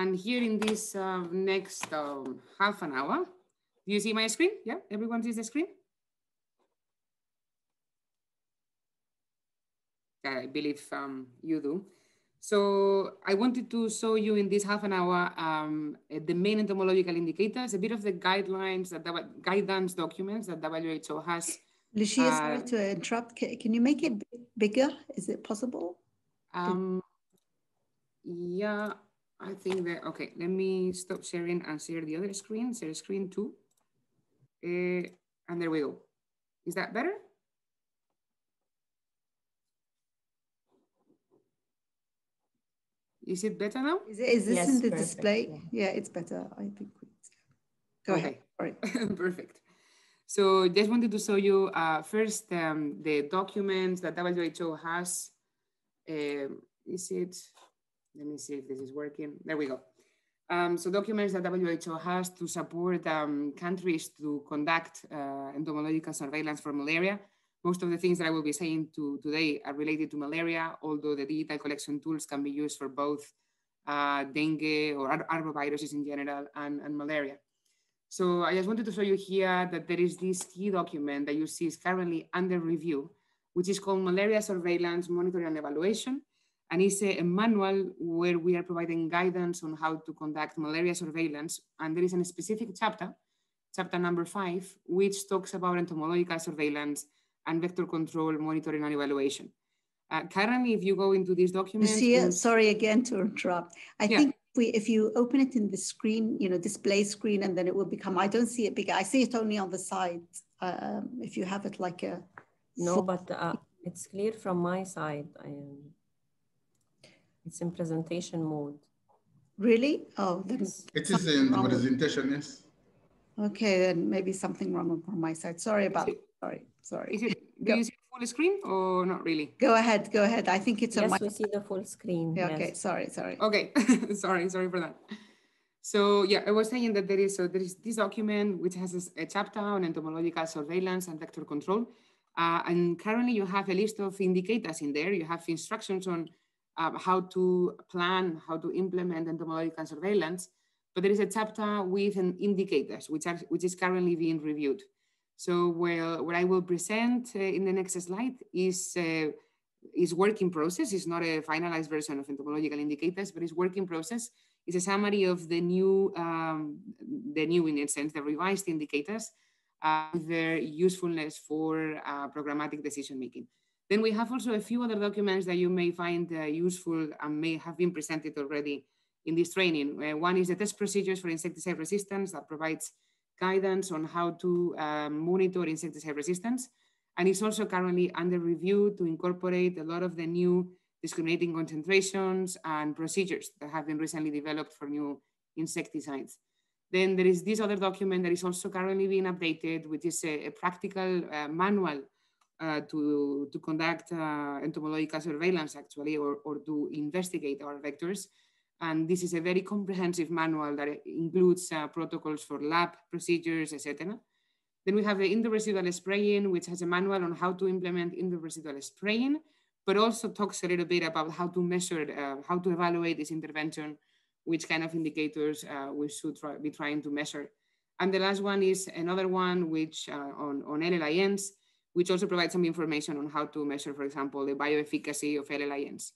And here in this uh, next um, half an hour, do you see my screen? Yeah, everyone sees the screen? I believe um, you do. So I wanted to show you in this half an hour um, the main entomological indicators, a bit of the guidelines, that the guidance documents that WHO has. Lucia, uh, sorry to interrupt. Can, you make it bigger? Is it possible? Um, yeah, I think that, okay, let me stop sharing and share the other screen, share screen two. Uh, and there we go. Is that better? Is it better now? Is, it, is this yes, in the perfect. display? Yeah. yeah. it's better. I think. Go okay. ahead. All right. perfect. So just wanted to show you uh, first um, the documents that WHO has. Um, is it? Let me see if this is working. There we go. Um, so documents that WHO has to support um, countries to conduct uh, entomological surveillance for malaria. Most of the things that I will be saying to, today are related to malaria, although the digital collection tools can be used for both uh, dengue or arboviruses in general and, and malaria. So I just wanted to show you here that there is this key document that you see is currently under review, which is called Malaria Surveillance Monitoring and Evaluation. And it's a, a, manual where we are providing guidance on how to conduct malaria surveillance. And there is a specific chapter, chapter number five, which talks about entomological surveillance and vector control monitoring and evaluation. Uh, currently, if you go into this document, Lucia, sorry again to interrupt. I yeah. think we, if you open it in the screen, you know, display screen, and then it will become, I don't see it bigger. I see it only on the side. Um, if you have it like a- No, but uh, it's clear from my side. I am, it's in presentation mode. Really? Oh, then it is in presentation, yes. Okay, then maybe something wrong on my side. Sorry about, sorry. Sorry. Is it, do you see full screen or not really? Go ahead, go ahead. I think it's yes, on my... we see the full screen. Yeah, okay, sorry, sorry. Okay, sorry, sorry for that. So yeah, I was saying that there is so there is this document which has a chapter on entomological surveillance and vector control. Uh, and currently you have a list of indicators in there. You have instructions on uh, how to plan, how to implement entomological surveillance. But there is a chapter with an indicators, which, are, which is currently being reviewed. So well, what I will present uh, in the next slide is, uh, is work in process. It's not a finalized version of entomological indicators, but it's work in process. It's a summary of the new, um, the new in a sense, the revised indicators, uh, their usefulness for uh, programmatic decision making. Then we have also a few other documents that you may find uh, useful and may have been presented already in this training. Uh, one is the test procedures for insecticide resistance that provides guidance on how to um, monitor insecticide resistance. And it's also currently under review to incorporate a lot of the new discriminating concentrations and procedures that have been recently developed for new insecticides. Then there is this other document that is also currently being updated, which is a, a practical uh, manual uh, to, to conduct uh, entomological surveillance actually, or, or to investigate our vectors. And this is a very comprehensive manual that includes uh, protocols for lab procedures, etc. Then we have the indoor residual spraying, which has a manual on how to implement indoor residual spraying, but also talks a little bit about how to measure, uh, how to evaluate this intervention, which kind of indicators uh, we should try, be trying to measure. And the last one is another one which uh, on, on LLINs, which also provides some information on how to measure, for example, the bioefficacy of LLINs.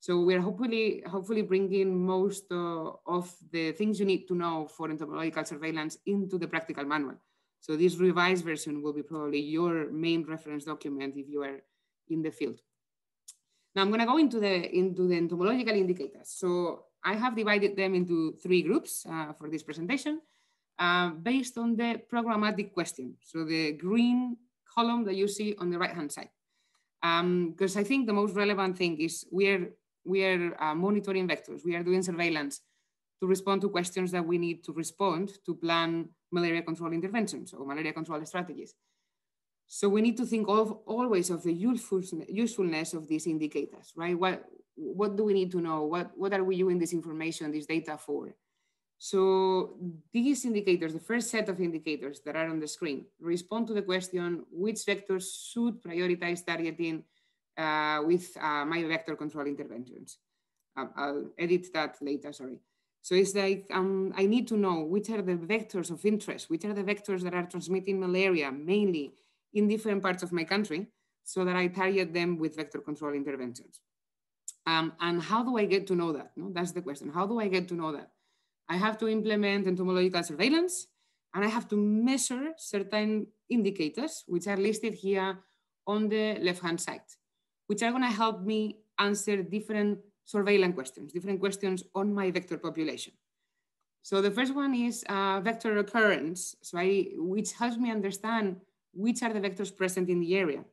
So we're hopefully hopefully bringing most uh, of the things you need to know for entomological surveillance into the practical manual. So this revised version will be probably your main reference document if you are in the field. Now I'm going to go into the into the entomological indicators. So I have divided them into three groups uh, for this presentation uh, based on the programmatic question. So the green column that you see on the right hand side. Because um, I think the most relevant thing is we're we are uh, monitoring vectors, we are doing surveillance to respond to questions that we need to respond to plan malaria control interventions or malaria control strategies. So we need to think of always of the usefulness of these indicators, right? What, what do we need to know? What, what are we using this information, this data for? So these indicators, the first set of indicators that are on the screen, respond to the question, which vectors should prioritize targeting uh, with uh, my vector control interventions. Um, I'll edit that later, sorry. So it's like um, I need to know which are the vectors of interest, which are the vectors that are transmitting malaria mainly in different parts of my country so that I target them with vector control interventions. Um, and how do I get to know that? No, that's the question. How do I get to know that? I have to implement entomological surveillance and I have to measure certain indicators, which are listed here on the left-hand side, which are gonna help me answer different surveillance questions, different questions on my vector population. So the first one is uh, vector occurrence, so I, which helps me understand which are the vectors present in the area.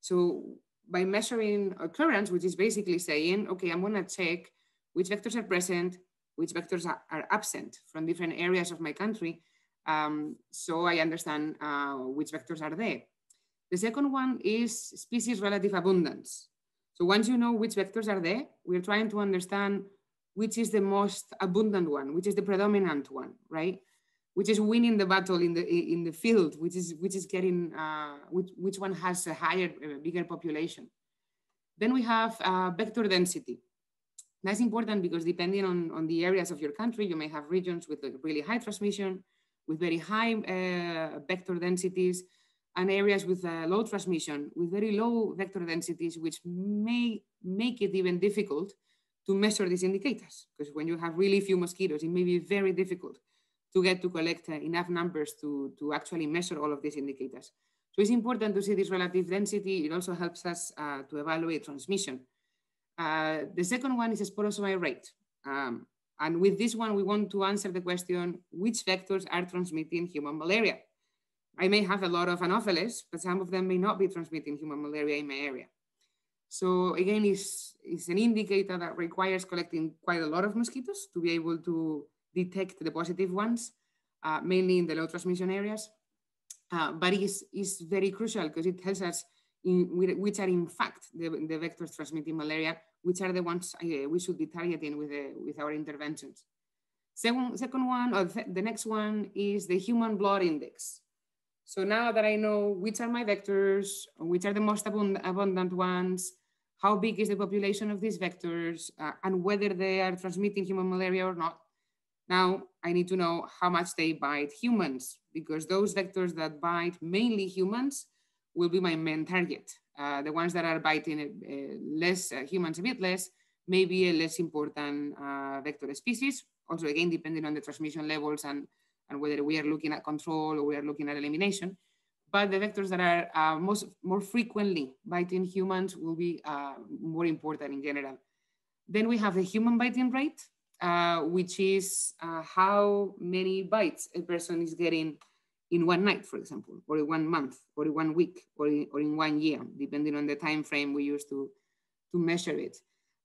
So by measuring occurrence, which is basically saying, okay, I'm gonna check which vectors are present, which vectors are, are absent from different areas of my country, um, so I understand uh, which vectors are there. The second one is species relative abundance. So once you know which vectors are there, we're trying to understand which is the most abundant one, which is the predominant one, right? Which is winning the battle in the in the field, which is which is getting uh, which which one has a higher, bigger population. Then we have uh, vector density. That's important because depending on, on the areas of your country, you may have regions with really high transmission, with very high uh, vector densities, and areas with uh, low transmission, with very low vector densities, which may make it even difficult to measure these indicators. Because when you have really few mosquitoes, it may be very difficult to get to collect uh, enough numbers to, to actually measure all of these indicators. So it's important to see this relative density. It also helps us uh, to evaluate transmission. Uh, the second one is sporozoite rate. Um, and with this one, we want to answer the question, which vectors are transmitting human malaria? I may have a lot of Anopheles, but some of them may not be transmitting human malaria in my area. So again, it's, it's an indicator that requires collecting quite a lot of mosquitoes to be able to detect the positive ones, uh, mainly in the low transmission areas. Uh, but it's, it's very crucial because it tells us in, which are in fact the, the vectors transmitting malaria, which are the ones uh, we should be targeting with, the, with our interventions. Second, second one, or th the next one is the human blood index. So now that I know which are my vectors, which are the most abund abundant ones, how big is the population of these vectors, uh, and whether they are transmitting human malaria or not, now I need to know how much they bite humans, because those vectors that bite mainly humans will be my main target. Uh, the ones that are biting uh, less, uh, humans a bit less, maybe a less important uh, vector species. Also, again, depending on the transmission levels and and whether we are looking at control or we are looking at elimination. But the vectors that are uh, most more frequently biting humans will be uh, more important in general. Then we have the human biting rate, which is how many bites a person is getting in one night, for example, or in one month, or in one week, or in, or in one year, depending on the time frame we use to, to measure it.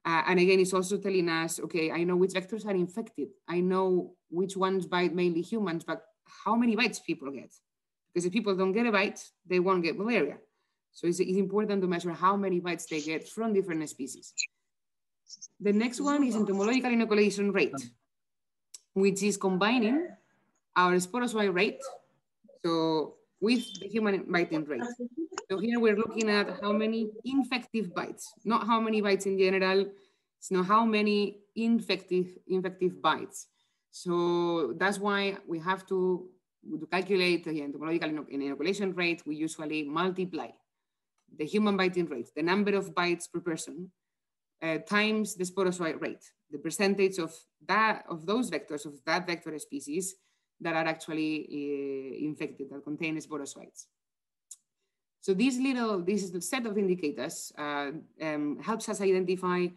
Uh, and again, it's also telling us, okay, I know which vectors are infected. I know which ones bite mainly humans, but how many bites people get? Because if people don't get a bite, they won't get malaria. So it's, it's important to measure how many bites they get from different species. The next one is entomological inoculation rate, which is combining our sporozoite rate, so with the human biting rate. So here we're looking at how many infective bites, not how many bites in general, it's not how many infective, infective bites. So that's why we have to, to calculate the entomological inoculation rate, we usually multiply the human biting rate, the number of bites per person, uh, times the sporozoite rate, the percentage of that of those vectors of that vector species that are actually uh, infected, that contain sporozoites. So this little, this is the set of indicators uh, um, helps us identify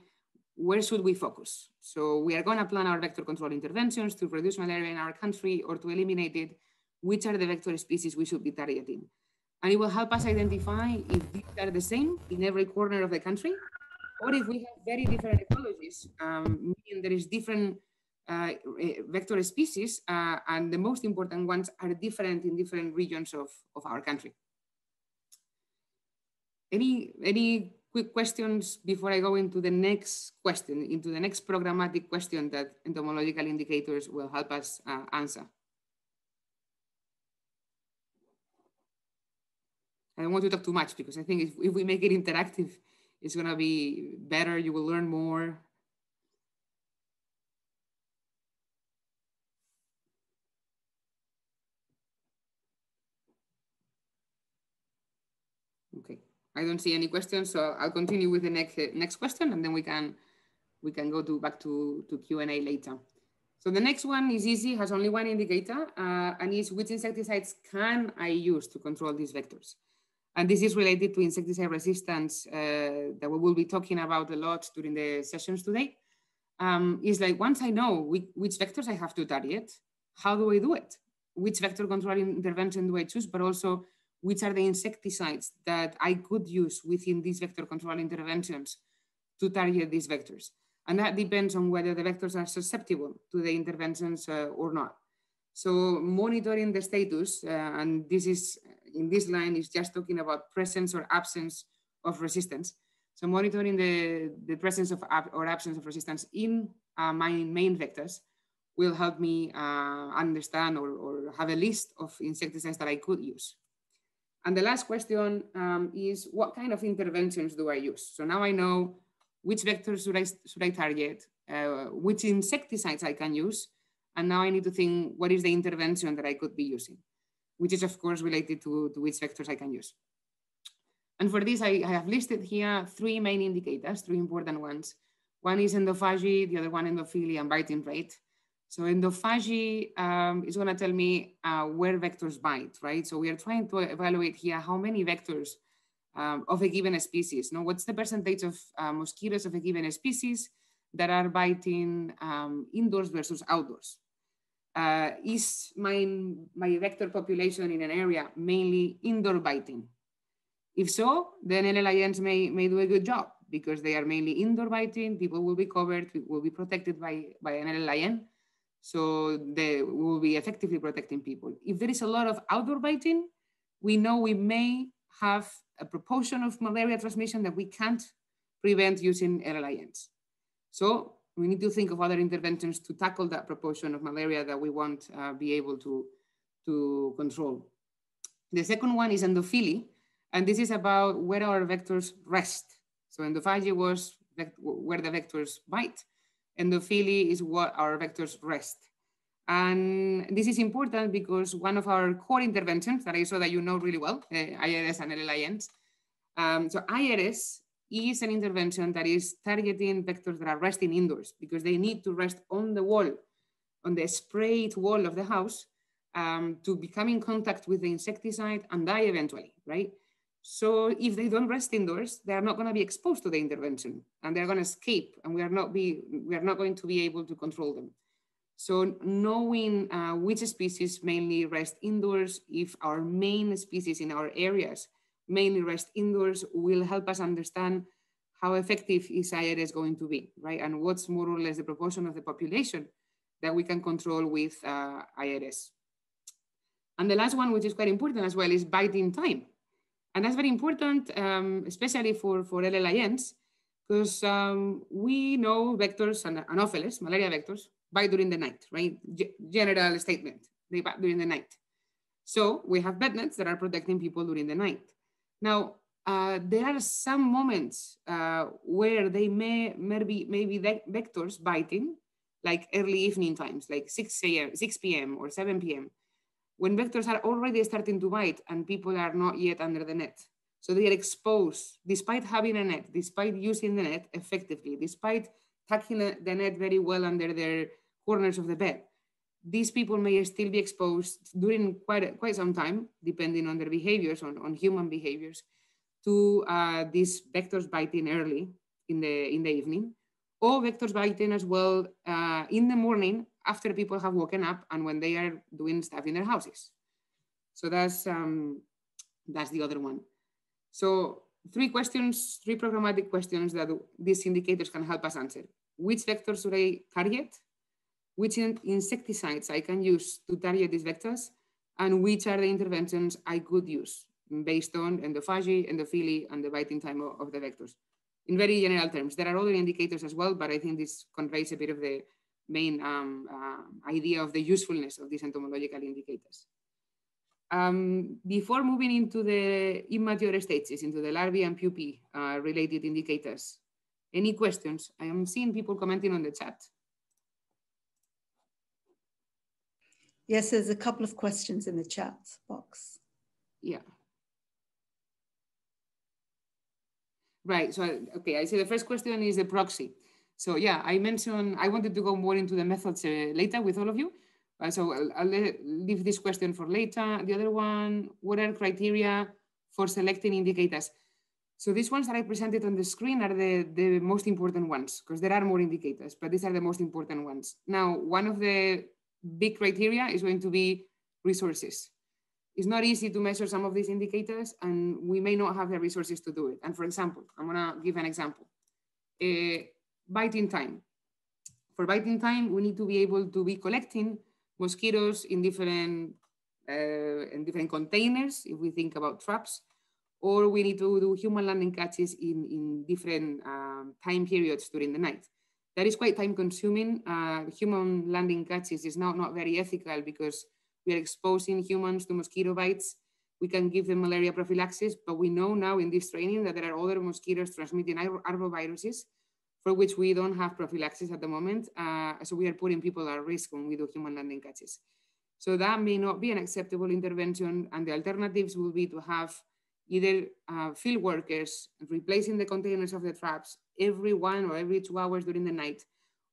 where should we focus. So we are going to plan our vector control interventions to reduce malaria in our country or to eliminate it, which are the vector species we should be targeting. And it will help us identify if these are the same in every corner of the country, or if we have very different ecologies, um, meaning there is different uh, vector species, uh, and the most important ones are different in different regions of, of our country. Any, any quick questions before I go into the next question, into the next programmatic question that entomological indicators will help us uh, answer? I don't want to talk too much because I think if, if we make it interactive, it's going to be better. You will learn more. I don't see any questions, so I'll continue with the next next question, and then we can we can go to back to to Q and A later. So the next one is easy, has only one indicator, uh, and is which insecticides can I use to control these vectors? And this is related to insecticide resistance uh, that we will be talking about a lot during the sessions today. Um, is like once I know which, which vectors I have to target, how do I do it? Which vector control intervention do I choose? But also which are the insecticides that I could use within these vector control interventions to target these vectors. And that depends on whether the vectors are susceptible to the interventions uh, or not. So monitoring the status, uh, and this is in this line is just talking about presence or absence of resistance. So monitoring the, the presence of or absence of resistance in uh, my main vectors will help me uh, understand or, or, have a list of insecticides that I could use. And the last question um, is what kind of interventions do I use? So now I know which vectors should I, should I target, uh, which insecticides I can use, and now I need to think what is the intervention that I could be using, which is of course related to, to which vectors I can use. And for this, I, I have listed here three main indicators, three important ones. One is endophagy, the other one endophily and biting rate. So endophagy um, is going to tell me uh, where vectors bite, right? So we are trying to evaluate here how many vectors um, of a given species. Now, what's the percentage of uh, mosquitoes of a given species that are biting um, indoors versus outdoors? Uh, is my, my vector population in an area mainly indoor biting? If so, then LLINs may, may do a good job because they are mainly indoor biting, people will be covered, will be protected by, by an. So they will be effectively protecting people. If there is a lot of outdoor biting, we know we may have a proportion of malaria transmission that we can't prevent using LLINs. So we need to think of other interventions to tackle that proportion of malaria that we won't uh, be able to, to control. The second one is endophily, and this is about where our vectors rest. So endophagy was where the vectors bite. Endophily is what our vectors rest. And this is important because one of our core interventions that I saw that you know really well, uh, IRS and LLINs. Um, so IRS is an intervention that is targeting vectors that are resting indoors because they need to rest on the wall, on the sprayed wall of the house um, to become in contact with the insecticide and die eventually, right? So if they don't rest indoors, they are not going to be exposed to the intervention and they're going to escape and we are not, be, we are not going to be able to control them. So knowing uh, which species mainly rest indoors, if our main species in our areas mainly rest indoors, will help us understand how effective is IRS going to be, right? And what's more or less the proportion of the population that we can control with uh, IRS. And the last one, which is quite important as well, is biting time. And that's very important, um, especially for, for LLINs, because um, we know vectors and anopheles, malaria vectors, bite during the night, right? G general statement, they bite during the night. So we have bed nets that are protecting people during the night. Now, uh, there are some moments uh, where they may maybe maybe vectors biting, like early evening times, like 6 a.m., 6 p.m. or 7 p.m., when vectors are already starting to bite and people are not yet under the net. So they are exposed, despite having a net, despite using the net effectively, despite tucking the net very well under their corners of the bed. These people may still be exposed during quite, quite some time, depending on their behaviors, on, on human behaviors, to uh, these vectors biting early in the, in the evening, or vectors biting as well uh, in the morning after people have woken up and when they are doing stuff in their houses. So that's, um, that's the other one. So three questions, three programmatic questions that these indicators can help us answer. Which vectors should I target? Which insecticides I can use to target these vectors? And which are the interventions I could use based on endophagy, endophily, and the biting time of the vectors? In very general terms, there are other indicators as well, but I think this conveys a bit of the main um, uh, idea of the usefulness of these entomological indicators. Um, before moving into the immature stages, into the larvae and pupae uh, related indicators, any questions? I am seeing people commenting on the chat. Yes, there's a couple of questions in the chat box. Yeah. Right. So, okay, I see the first question is the proxy. So yeah, I mentioned, I wanted to go more into the methods uh, later with all of you. Uh, so I'll, I'll, leave this question for later. The other one, what are criteria for selecting indicators? So these ones that I presented on the screen are the, the most important ones because there are more indicators, but these are the most important ones. Now, one of the big criteria is going to be resources. It's not easy to measure some of these indicators and we may not have the resources to do it. And for example, I'm gonna give an example. Uh, biting time. For biting time, we need to be able to be collecting mosquitoes in different, uh, in different containers, if we think about traps, or we need to do human landing catches in, in different um, time periods during the night. That is quite time consuming. Uh, human landing catches is now not very ethical because we are exposing humans to mosquito bites. We can give them malaria prophylaxis, but we know now in this training that there are other mosquitoes transmitting arboviruses for which we don't have prophylaxis at the moment. Uh, so we are putting people at risk when we do human landing catches. So that may not be an acceptable intervention. And the alternatives will be to have either uh, field workers replacing the containers of the traps every one or every two hours during the night,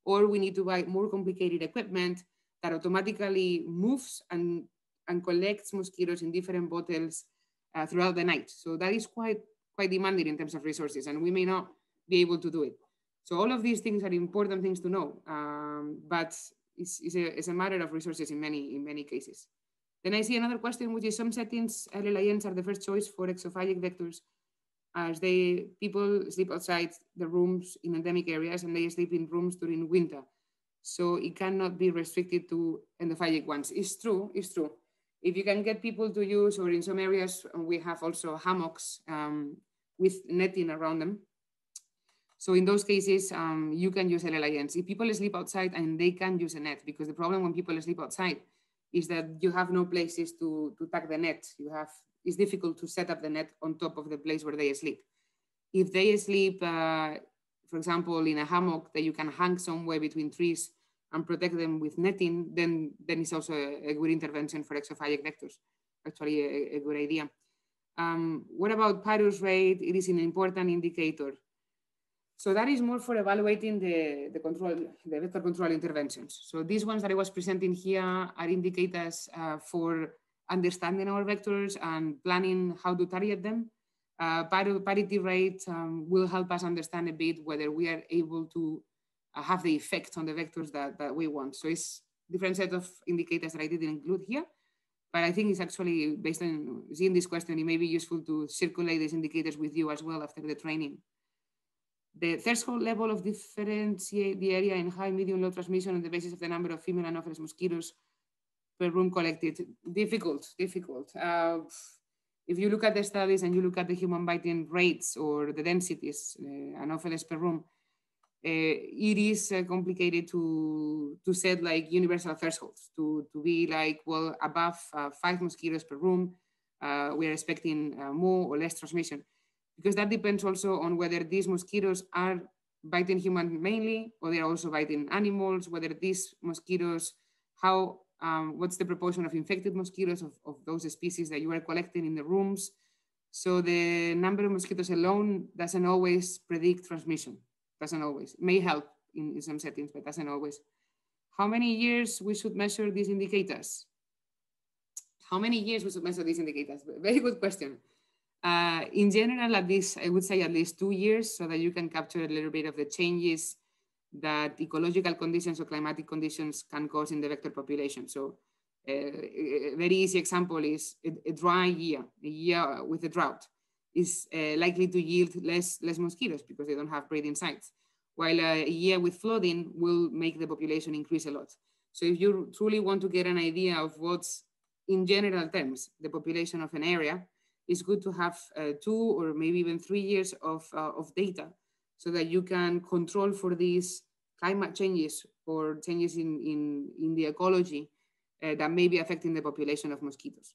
or we need to buy more complicated equipment that automatically moves and, and collects mosquitoes in different bottles uh, throughout the night. So that is quite, quite demanding in terms of resources, and we may not be able to do it. So all of these things are important things to know, um, but it's, it's, a, it's a matter of resources in many, in many cases. Then I see another question, which is some settings, LLINs are the first choice for exophagic vectors as they, people sleep outside the rooms in endemic areas and they sleep in rooms during winter. So it cannot be restricted to endophagic ones. It's true, it's true. If you can get people to use, or in some areas, we have also hammocks um, with netting around them, so in those cases, um, you can use LLINs. If people sleep outside and they can use a net, because the problem when people sleep outside is that you have no places to, to tuck the net. You have, it's difficult to set up the net on top of the place where they sleep. If they sleep, uh, for example, in a hammock that you can hang somewhere between trees and protect them with netting, then, then it's also a, a good intervention for exophagic vectors. Actually, a, a good idea. Um, what about Parous rate? It is an important indicator. So that is more for evaluating the, the control, the vector control interventions. So these ones that I was presenting here are indicators uh, for understanding our vectors and planning how to target them. Uh, parity rate um, will help us understand a bit whether we are able to have the effect on the vectors that, that we want. So it's different set of indicators that I didn't include here, but I think it's actually based on seeing this question, it may be useful to circulate these indicators with you as well after the training. The threshold level of differentiate the area in high, medium, low transmission on the basis of the number of female Anopheles mosquitoes per room collected. Difficult, difficult. Uh, if you look at the studies and you look at the human biting rates or the densities, uh, Anopheles per room, uh, it is uh, complicated to, to set like universal thresholds, to, to be like, well, above uh, five mosquitoes per room, uh, we are expecting more or less transmission because that depends also on whether these mosquitoes are biting human mainly, or they're also biting animals, whether these mosquitoes, how, um, what's the proportion of infected mosquitoes of, of those species that you are collecting in the rooms. So the number of mosquitoes alone doesn't always predict transmission, doesn't always, may help in, in some settings, but doesn't always. How many years we should measure these indicators? How many years we should measure these indicators? Very good question. Uh, in general, at least, I would say at least two years so that you can capture a little bit of the changes that ecological conditions or climatic conditions can cause in the vector population. So uh, a very easy example is a, a, dry year, a year with a drought is uh, likely to yield less, less mosquitoes because they don't have breeding sites, while a year with flooding will make the population increase a lot. So if you truly want to get an idea of what's in general terms, the population of an area, it's good to have uh, two or maybe even three years of, uh, of data so that you can control for these climate changes or changes in, in, in the ecology uh, that may be affecting the population of mosquitoes.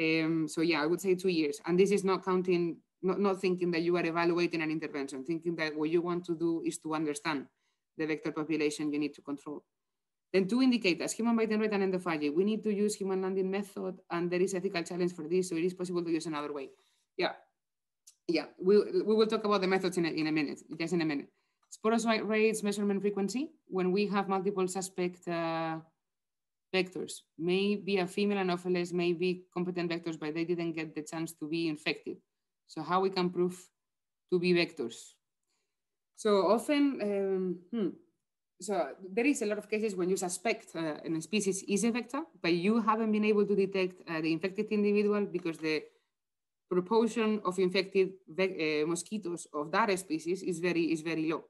Um, so yeah, I would say two years. And this is not counting, not, not thinking that you are evaluating an intervention, thinking that what you want to do is to understand the vector population you need to control. Then two indicators, human biting rate and endophagy. We need to use human landing method and there is ethical challenge for this, so it is possible to use another way. Yeah. yeah, we, we will talk about the methods in a, in a minute, just in a minute. Sporozoite rates measurement frequency, when we have multiple suspect uh, vectors, maybe a female Anopheles may be competent vectors, but they didn't get the chance to be infected. So how we can prove to be vectors? So often, um, hmm, so there is a lot of cases when you suspect uh, a species is a vector, but you haven't been able to detect uh, the infected individual because the proportion of infected uh, mosquitoes of that species is very is very low.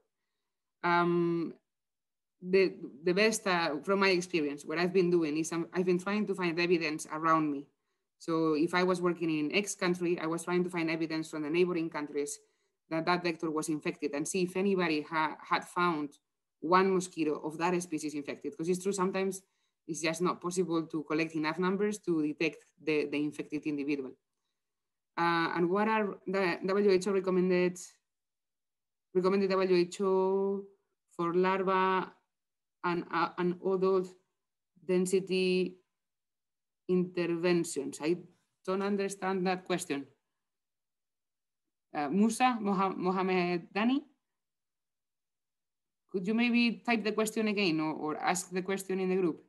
Um, the, the best uh, from my experience, what I've been doing is i I've been trying to find evidence around me. So if I was working in X country, I was trying to find evidence from the neighboring countries that that vector was infected and see if anybody ha had found one mosquito of that species infected. Because it's true, sometimes it's just not possible to collect enough numbers to detect the, the infected individual. Uh, and what are the WHO recommended, recommended WHO for larva and, uh, and adult density interventions? I don't understand that question. Uh, Musa Mohamed Dani? Could you maybe type the question again or, or ask the question in the group?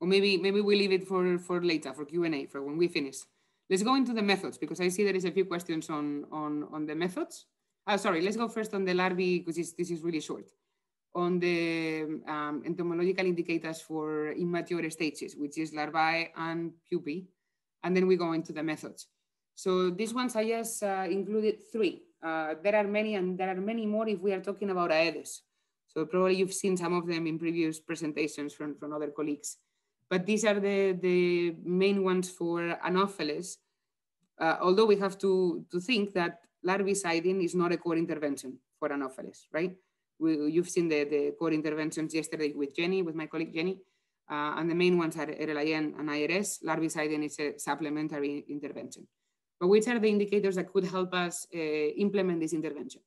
Or maybe maybe we leave it for, for later, for Q&A, for when we finish. Let's go into the methods because I see there is a few questions on, on, on the methods. Oh, sorry, let's go first on the larvae because this is really short. On the um, entomological indicators for immature stages, which is larvae and pupae. And then we go into the methods. So these ones I just uh, included three. Uh, there are many and there are many more if we are talking about Aedes. So probably you've seen some of them in previous presentations from, from other colleagues. But these are the, the main ones for Anopheles, uh, although we have to, to think that larviciding is not a core intervention for Anopheles, right? We, you've seen the, the core interventions yesterday with Jenny, with my colleague Jenny, uh, and the main ones are LLIN and IRS. Larviciding is a supplementary intervention. But which are the indicators that could help us uh, implement this intervention?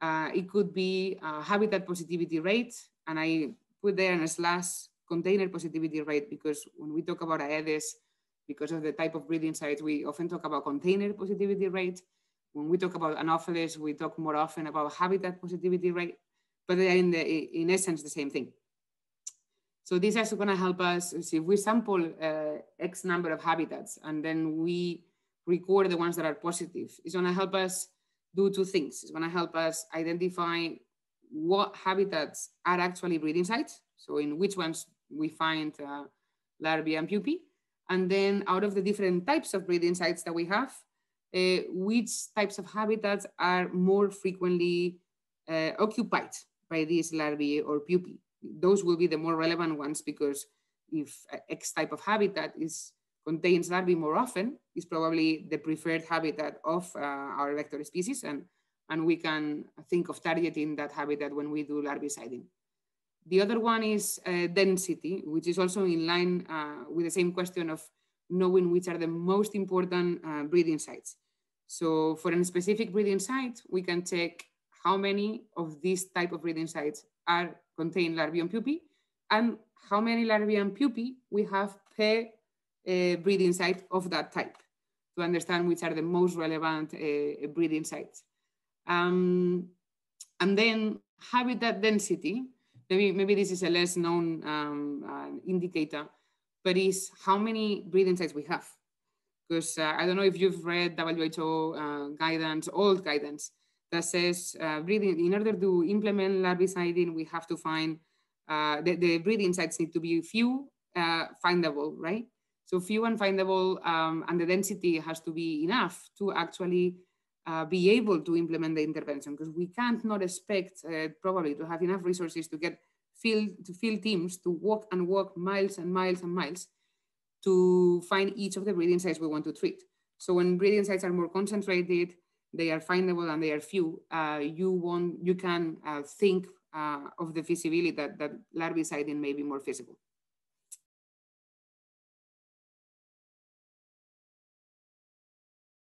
Uh, it could be habitat positivity rate, and I put there in a slash container positivity rate because when we talk about Aedes, because of the type of breeding sites, we often talk about container positivity rate. When we talk about Anopheles, we talk more often about habitat positivity rate, but they are in, the, in essence the same thing. So this is going to help us, see if we sample uh, X number of habitats and then we record the ones that are positive, it's going to help us do two things. It's going to help us identify what habitats are actually breeding sites. So in which ones we find uh, larvae and pupae. And then out of the different types of breeding sites that we have, uh, which types of habitats are more frequently uh, occupied by these larvae or pupae. Those will be the more relevant ones because if X type of habitat is contains larvae more often, is probably the preferred habitat of uh, our vector species. And, and we can think of targeting that habitat when we do larviciding. The other one is uh, density, which is also in line uh, with the same question of knowing which are the most important uh, breeding sites. So for a specific breeding site, we can check how many of these type of breeding sites are contain larvae and pupae, and how many larvae and pupae we have per uh, breeding site of that type to understand which are the most relevant uh, breeding sites. Um, and then habitat density, maybe, maybe this is a less known um, uh, indicator, but is how many breeding sites we have. Because uh, I don't know if you've read WHO uh, guidance, old guidance, that says uh, breeding, in order to implement larviciding, we have to find, uh, the, the, breeding sites need to be few, uh, findable, right? So few and findable, um, and the density has to be enough to actually uh, be able to implement the intervention because we can't not expect uh, probably to have enough resources to get field to field teams to walk and walk miles and miles and miles to find each of the breeding sites we want to treat. So when breeding sites are more concentrated, they are findable and they are few, uh, you want you can uh, think uh, of the feasibility that, that larviciding may be more feasible.